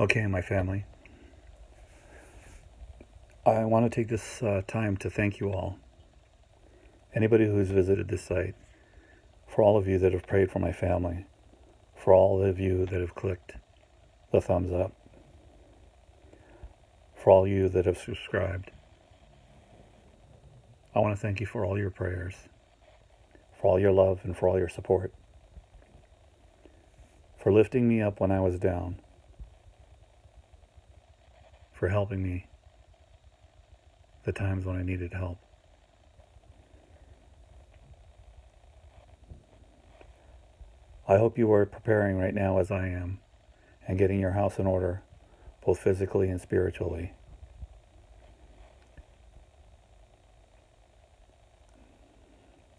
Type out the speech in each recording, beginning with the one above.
Okay, my family. I want to take this uh, time to thank you all. Anybody who's visited this site, for all of you that have prayed for my family, for all of you that have clicked the thumbs up, for all you that have subscribed. I want to thank you for all your prayers, for all your love, and for all your support, for lifting me up when I was down, for helping me the times when I needed help. I hope you are preparing right now as I am and getting your house in order, both physically and spiritually.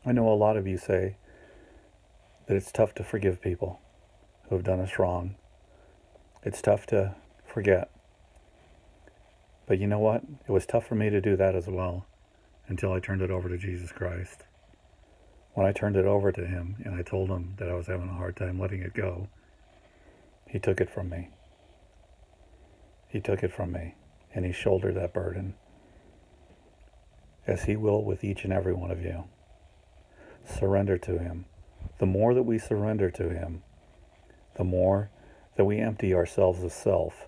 I know a lot of you say that it's tough to forgive people who have done us wrong. It's tough to forget. But you know what? It was tough for me to do that as well until I turned it over to Jesus Christ. When I turned it over to him and I told him that I was having a hard time letting it go, he took it from me. He took it from me and he shouldered that burden as he will with each and every one of you. Surrender to him. The more that we surrender to him, the more that we empty ourselves of self,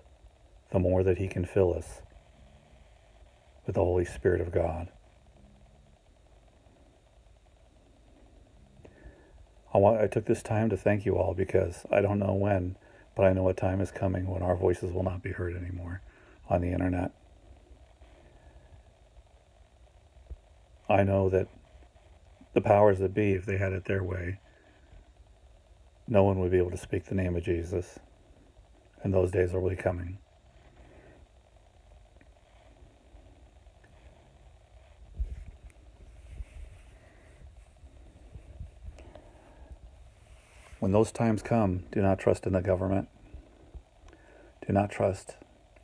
the more that he can fill us with the Holy Spirit of God. I, want, I took this time to thank you all because I don't know when, but I know a time is coming when our voices will not be heard anymore on the internet. I know that the powers that be, if they had it their way, no one would be able to speak the name of Jesus. And those days are really coming. When those times come, do not trust in the government. Do not trust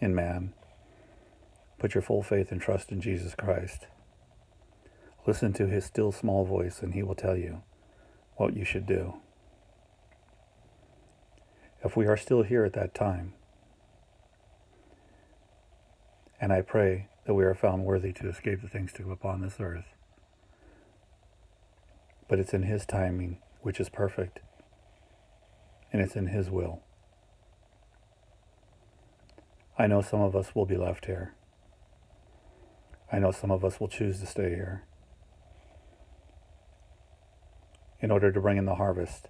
in man. Put your full faith and trust in Jesus Christ. Listen to his still small voice, and he will tell you what you should do. If we are still here at that time, and I pray that we are found worthy to escape the things to come upon this earth. But it's in his timing, which is perfect and it's in His will. I know some of us will be left here. I know some of us will choose to stay here in order to bring in the harvest.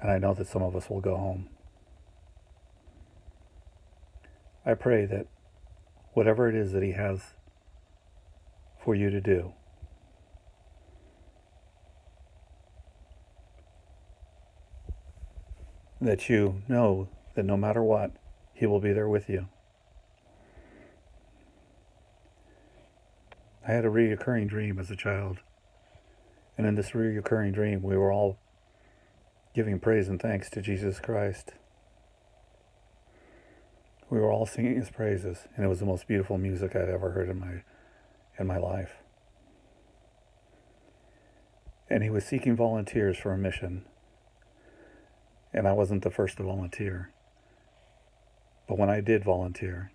And I know that some of us will go home. I pray that whatever it is that He has for you to do, that you know that no matter what, He will be there with you. I had a reoccurring dream as a child. And in this reoccurring dream, we were all giving praise and thanks to Jesus Christ. We were all singing his praises, and it was the most beautiful music I'd ever heard in my in my life. And he was seeking volunteers for a mission and I wasn't the first to volunteer. But when I did volunteer,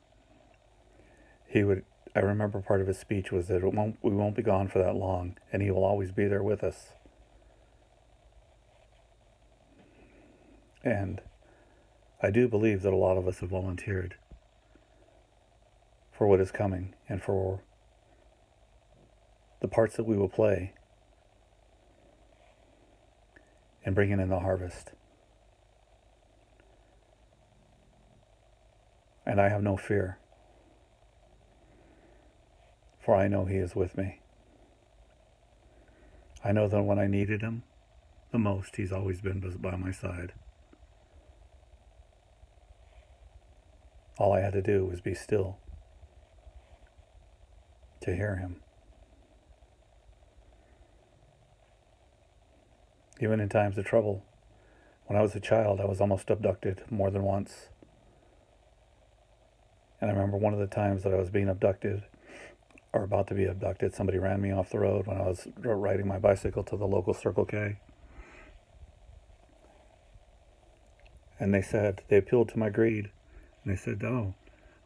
he would. I remember part of his speech was that won't, we won't be gone for that long, and he will always be there with us. And I do believe that a lot of us have volunteered for what is coming and for the parts that we will play in bringing in the harvest. And I have no fear, for I know He is with me. I know that when I needed Him the most, He's always been by my side. All I had to do was be still to hear Him. Even in times of trouble, when I was a child, I was almost abducted more than once. And I remember one of the times that I was being abducted or about to be abducted, somebody ran me off the road when I was riding my bicycle to the local Circle K. And they said, they appealed to my greed. And they said, oh,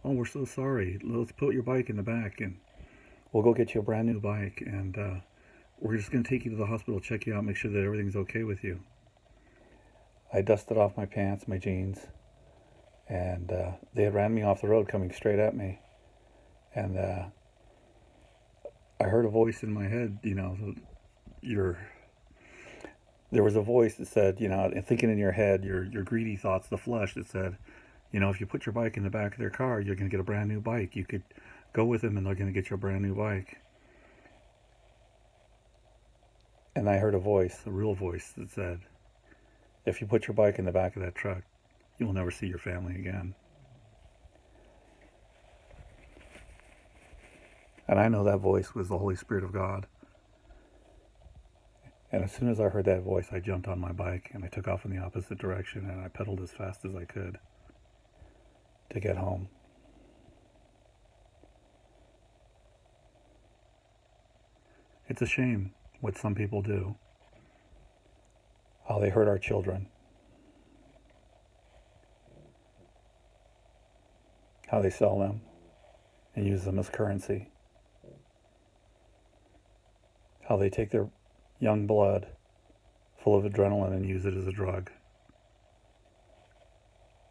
oh, we're so sorry. Let's put your bike in the back and we'll go get you a brand new bike. And uh, we're just going to take you to the hospital, check you out, make sure that everything's okay with you. I dusted off my pants, my jeans, and uh, they had ran me off the road coming straight at me. And uh, I heard a voice in my head, you know, you're there was a voice that said, you know, thinking in your head, your your greedy thoughts, the flesh that said, you know, if you put your bike in the back of their car, you're going to get a brand new bike. You could go with them and they're going to get you a brand new bike. And I heard a voice, a real voice that said, if you put your bike in the back of that truck, you will never see your family again. And I know that voice was the Holy Spirit of God. And as soon as I heard that voice, I jumped on my bike and I took off in the opposite direction and I pedaled as fast as I could to get home. It's a shame what some people do, how they hurt our children, how they sell them and use them as currency, how they take their young blood full of adrenaline and use it as a drug.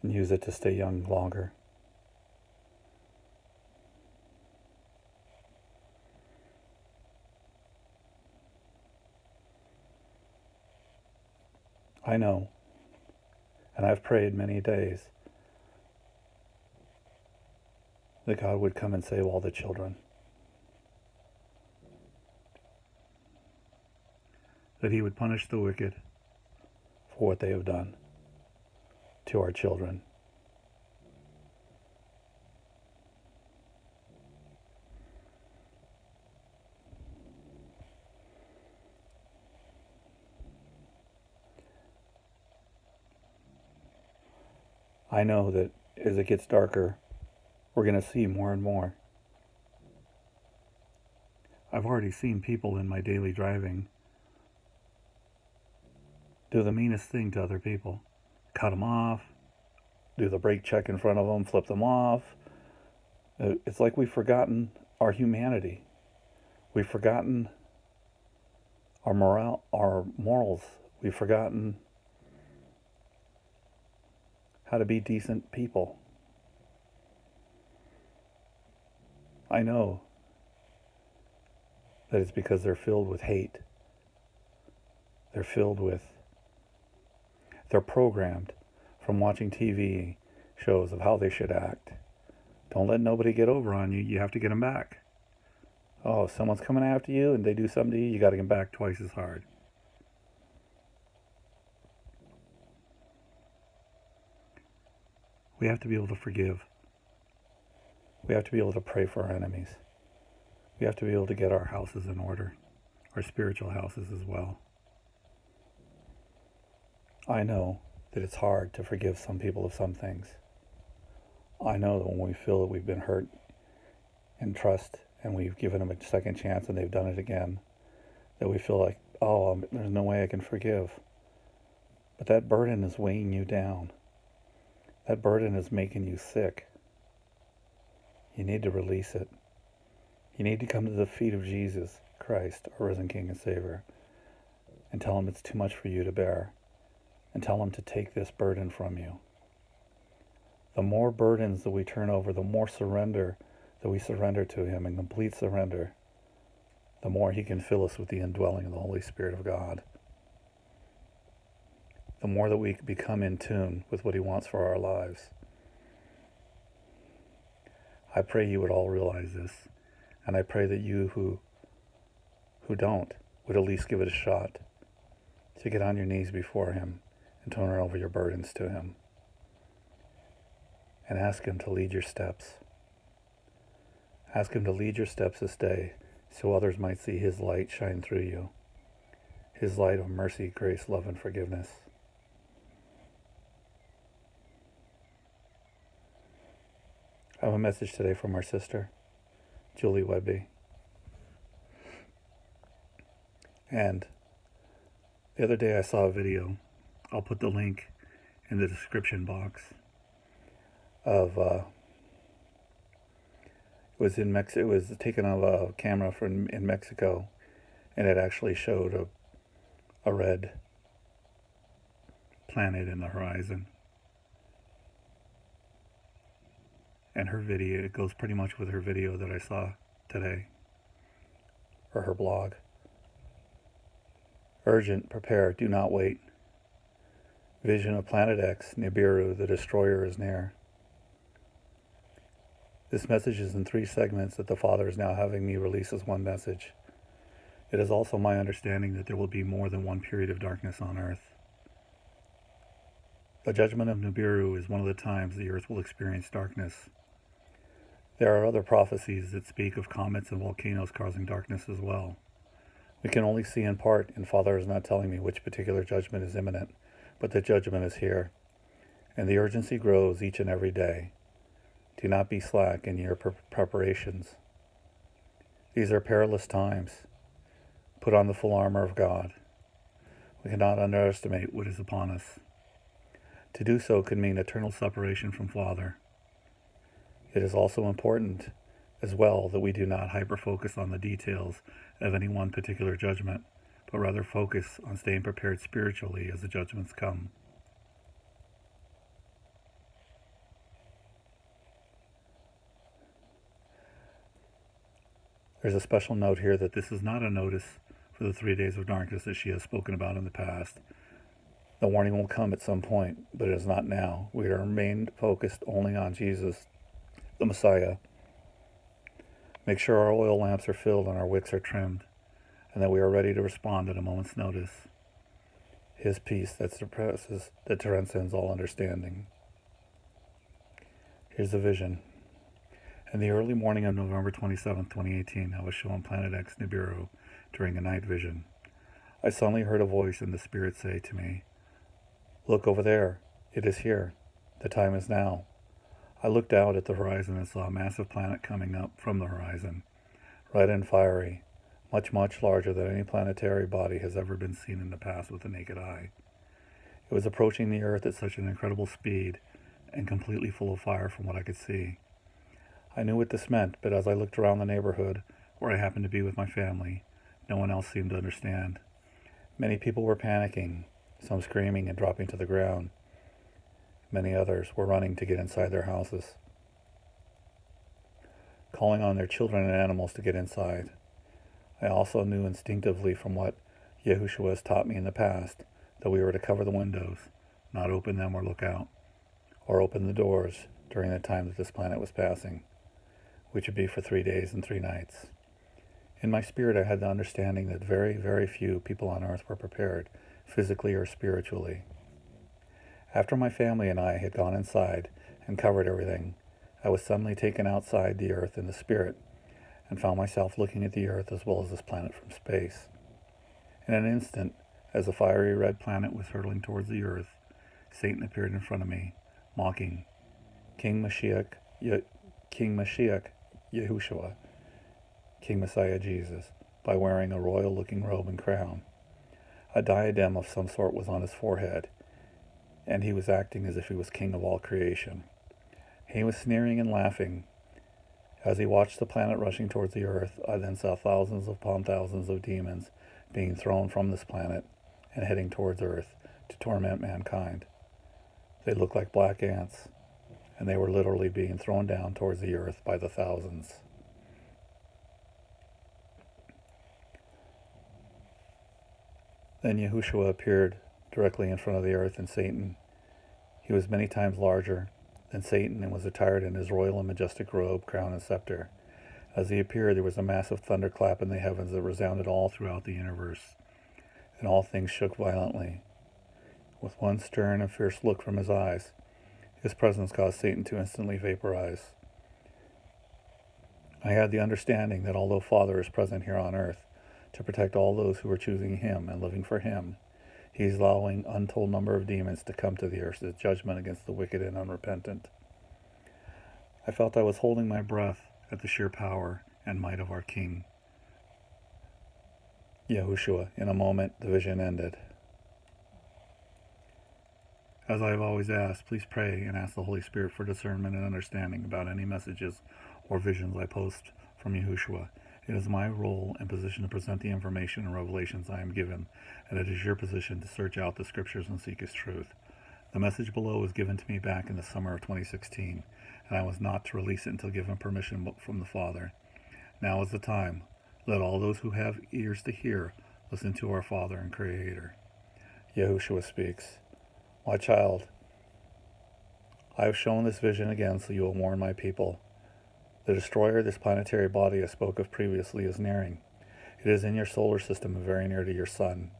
And use it to stay young longer. I know, and I've prayed many days that God would come and save all the children. That He would punish the wicked for what they have done to our children. I know that as it gets darker, we're going to see more and more. I've already seen people in my daily driving do the meanest thing to other people cut them off, do the brake check in front of them, flip them off. Uh, it's like we've forgotten our humanity. We've forgotten our moral, our morals. We've forgotten how to be decent people. I know that it's because they're filled with hate. They're filled with they're programmed from watching TV shows of how they should act. Don't let nobody get over on you. You have to get them back. Oh, if someone's coming after you and they do something to you, you got to get back twice as hard. We have to be able to forgive. We have to be able to pray for our enemies. We have to be able to get our houses in order, our spiritual houses as well. I know that it's hard to forgive some people of some things. I know that when we feel that we've been hurt and trust and we've given them a second chance and they've done it again, that we feel like, oh, um, there's no way I can forgive. But that burden is weighing you down. That burden is making you sick. You need to release it. You need to come to the feet of Jesus Christ, our risen King and Savior, and tell him it's too much for you to bear and tell him to take this burden from you. The more burdens that we turn over, the more surrender that we surrender to him in complete surrender, the more he can fill us with the indwelling of the Holy Spirit of God. The more that we become in tune with what he wants for our lives. I pray you would all realize this, and I pray that you who who don't would at least give it a shot to get on your knees before him and turn over your burdens to Him. And ask Him to lead your steps. Ask Him to lead your steps this day so others might see His light shine through you. His light of mercy, grace, love, and forgiveness. I have a message today from our sister, Julie Whedbee. And the other day I saw a video I'll put the link in the description box of uh, it was in Mex. It was taken of a camera from in Mexico, and it actually showed a a red planet in the horizon. And her video, it goes pretty much with her video that I saw today, or her blog. Urgent, prepare, do not wait. Vision of Planet X, Nibiru, the destroyer is near. This message is in three segments that the Father is now having me release as one message. It is also my understanding that there will be more than one period of darkness on earth. The judgment of Nibiru is one of the times the earth will experience darkness. There are other prophecies that speak of comets and volcanoes causing darkness as well. We can only see in part, and Father is not telling me which particular judgment is imminent, but the judgment is here. And the urgency grows each and every day. Do not be slack in your preparations. These are perilous times. Put on the full armor of God. We cannot underestimate what is upon us. To do so could mean eternal separation from Father. It is also important as well that we do not hyper-focus on the details of any one particular judgment, but rather focus on staying prepared spiritually as the judgments come. There's a special note here that this is not a notice for the three days of darkness that she has spoken about in the past. The warning will come at some point, but it is not now. We are remained focused only on Jesus, the Messiah. Make sure our oil lamps are filled and our wicks are trimmed, and that we are ready to respond at a moment's notice. His peace that suppresses, that transcends all understanding. Here's the vision. In the early morning of November 27, 2018, I was shown Planet X Nibiru during a night vision. I suddenly heard a voice in the spirit say to me, Look over there. It is here. The time is now. I looked out at the horizon and saw a massive planet coming up from the horizon, red and fiery, much, much larger than any planetary body has ever been seen in the past with the naked eye. It was approaching the Earth at such an incredible speed and completely full of fire from what I could see. I knew what this meant, but as I looked around the neighborhood, where I happened to be with my family, no one else seemed to understand. Many people were panicking, some screaming and dropping to the ground. Many others were running to get inside their houses, calling on their children and animals to get inside. I also knew instinctively from what Yahushua has taught me in the past that we were to cover the windows, not open them or look out, or open the doors during the time that this planet was passing which would be for three days and three nights. In my spirit, I had the understanding that very, very few people on earth were prepared, physically or spiritually. After my family and I had gone inside and covered everything, I was suddenly taken outside the earth in the spirit and found myself looking at the earth as well as this planet from space. In an instant, as the fiery red planet was hurtling towards the earth, Satan appeared in front of me, mocking, King Mashiach, King Mashiach Yahushua, King Messiah Jesus, by wearing a royal-looking robe and crown. A diadem of some sort was on his forehead, and he was acting as if he was king of all creation. He was sneering and laughing. As he watched the planet rushing towards the earth, I then saw thousands upon thousands of demons being thrown from this planet and heading towards earth to torment mankind. They looked like black ants, and they were literally being thrown down towards the earth by the thousands. Then Yahushua appeared directly in front of the earth and Satan. He was many times larger than Satan and was attired in his royal and majestic robe, crown, and scepter. As he appeared, there was a massive thunderclap in the heavens that resounded all throughout the universe, and all things shook violently. With one stern and fierce look from his eyes, his presence caused Satan to instantly vaporize. I had the understanding that although Father is present here on earth to protect all those who are choosing Him and living for Him, He is allowing untold number of demons to come to the earth as judgment against the wicked and unrepentant. I felt I was holding my breath at the sheer power and might of our King. Yahushua, in a moment, the vision ended. As I have always asked, please pray and ask the Holy Spirit for discernment and understanding about any messages or visions I post from Yahushua. It is my role and position to present the information and revelations I am given, and it is your position to search out the scriptures and seek its truth. The message below was given to me back in the summer of 2016, and I was not to release it until given permission from the Father. Now is the time. Let all those who have ears to hear listen to our Father and Creator. Yahushua speaks. My child, I have shown this vision again so you will warn my people. The destroyer this planetary body I spoke of previously is nearing. It is in your solar system and very near to your sun.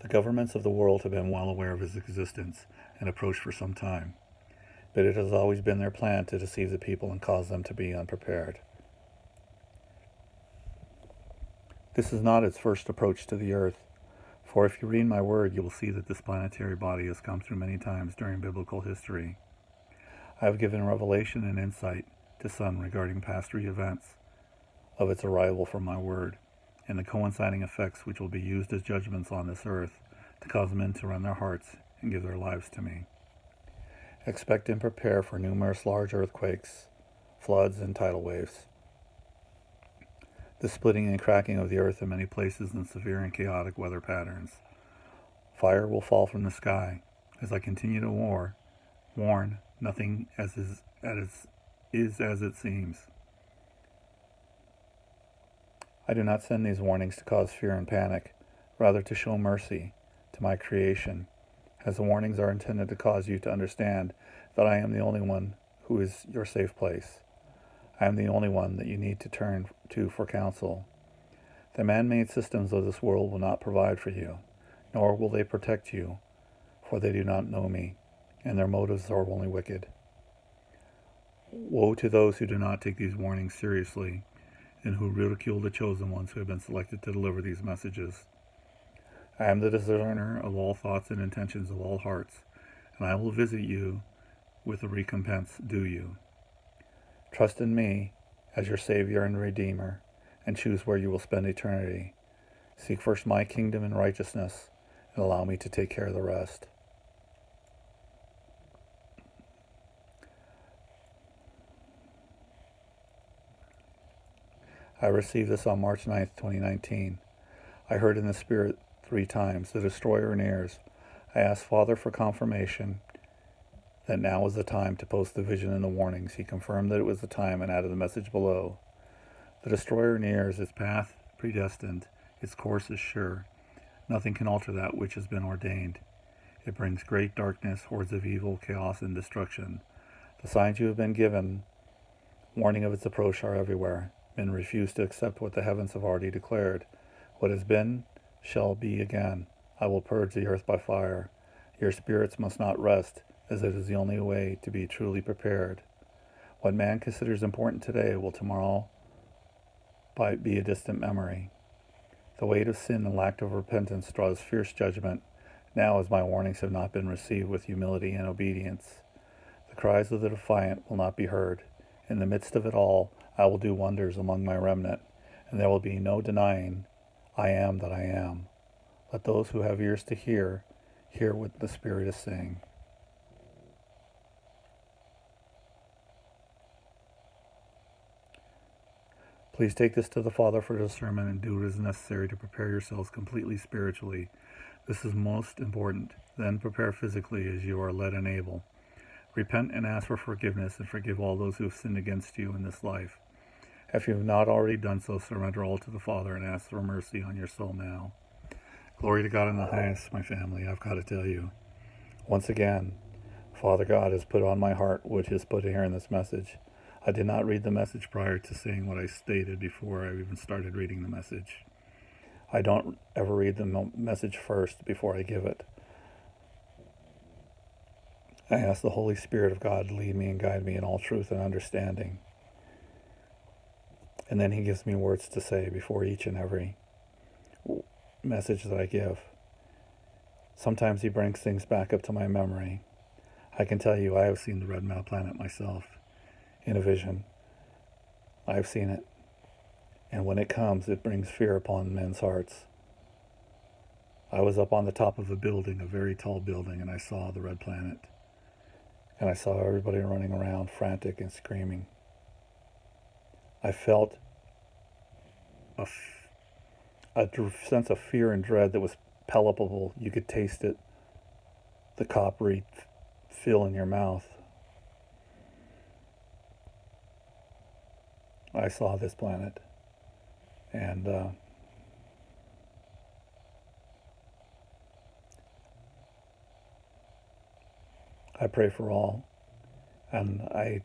The governments of the world have been well aware of its existence and approach for some time, but it has always been their plan to deceive the people and cause them to be unprepared. This is not its first approach to the earth. For if you read my word, you will see that this planetary body has come through many times during biblical history. I have given revelation and insight to Sun regarding past three events of its arrival from my word, and the coinciding effects which will be used as judgments on this earth to cause men to run their hearts and give their lives to me. Expect and prepare for numerous large earthquakes, floods, and tidal waves the splitting and cracking of the earth in many places in severe and chaotic weather patterns. Fire will fall from the sky. As I continue to war, warn, nothing as is, as is as it seems. I do not send these warnings to cause fear and panic, rather to show mercy to my creation, as the warnings are intended to cause you to understand that I am the only one who is your safe place. I am the only one that you need to turn to for counsel. The man-made systems of this world will not provide for you, nor will they protect you, for they do not know me, and their motives are only wicked. Woe to those who do not take these warnings seriously, and who ridicule the chosen ones who have been selected to deliver these messages. I am the discerner of all thoughts and intentions of all hearts, and I will visit you with the recompense due you. Trust in me as your Savior and Redeemer, and choose where you will spend eternity. Seek first my kingdom and righteousness, and allow me to take care of the rest. I received this on March 9, 2019. I heard in the Spirit three times, the destroyer nears. I asked Father for confirmation, that now was the time to post the vision and the warnings. He confirmed that it was the time and added the message below. The destroyer nears its path predestined, its course is sure. Nothing can alter that which has been ordained. It brings great darkness, hordes of evil, chaos, and destruction. The signs you have been given, warning of its approach, are everywhere. Men refuse to accept what the heavens have already declared. What has been shall be again. I will purge the earth by fire. Your spirits must not rest as it is the only way to be truly prepared. What man considers important today will tomorrow be a distant memory. The weight of sin and lack of repentance draws fierce judgment now as my warnings have not been received with humility and obedience. The cries of the defiant will not be heard. In the midst of it all, I will do wonders among my remnant, and there will be no denying I am that I am. Let those who have ears to hear hear what the Spirit is saying. Please take this to the Father for discernment and do what is necessary to prepare yourselves completely spiritually. This is most important. Then prepare physically as you are led and able. Repent and ask for forgiveness and forgive all those who have sinned against you in this life. If you have not already done so, surrender all to the Father and ask for mercy on your soul now. Glory to God in the highest, my family, I've got to tell you. Once again, Father God has put on my heart what is put here in this message. I did not read the message prior to saying what I stated before I even started reading the message. I don't ever read the message first before I give it. I ask the Holy Spirit of God to lead me and guide me in all truth and understanding. And then He gives me words to say before each and every message that I give. Sometimes He brings things back up to my memory. I can tell you I have seen the red mouth planet myself in a vision. I've seen it. And when it comes, it brings fear upon men's hearts. I was up on the top of a building, a very tall building, and I saw the red planet. And I saw everybody running around frantic and screaming. I felt a, f- a sense of fear and dread that was palpable. You could taste it, the coppery f- feel in your mouth. I saw this planet. And uh, I pray for all. And I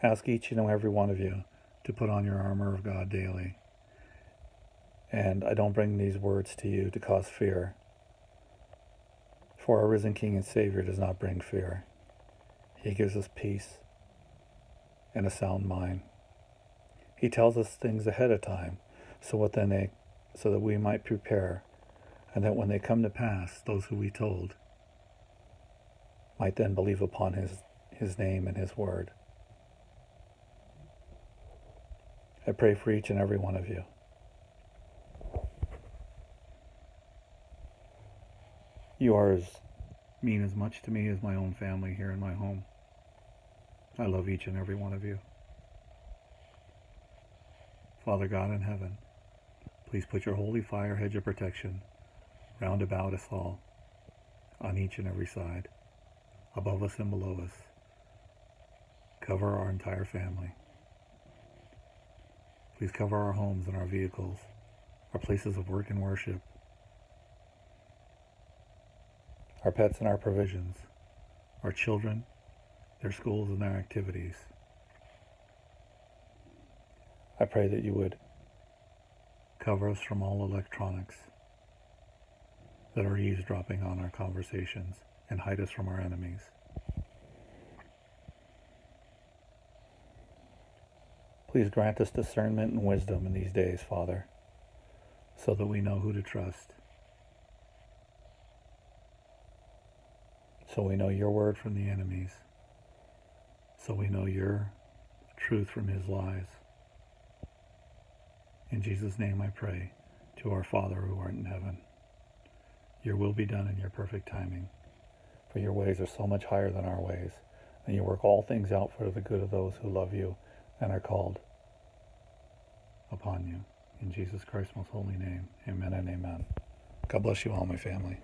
ask each and every one of you to put on your armor of God daily. And I don't bring these words to you to cause fear. For our risen King and Savior does not bring fear. He gives us peace and a sound mind. He tells us things ahead of time so what then they so that we might prepare and that when they come to pass those who we told might then believe upon his his name and his word. I pray for each and every one of you. You are as mean as much to me as my own family here in my home. I love each and every one of you. Father God in heaven, please put your holy fire hedge of protection round about us all, on each and every side, above us and below us. Cover our entire family. Please cover our homes and our vehicles, our places of work and worship, our pets and our provisions, our children, their schools and their activities. I pray that you would cover us from all electronics that are eavesdropping on our conversations and hide us from our enemies. Please grant us discernment and wisdom in these days, Father, so that we know who to trust. So we know your word from the enemies. So we know your truth from his lies. In Jesus' name I pray to our Father who art in heaven. Your will be done in your perfect timing. For your ways are so much higher than our ways, and you work all things out for the good of those who love you and are called upon you. In Jesus Christ's most holy name, amen and amen. God bless you all, my family.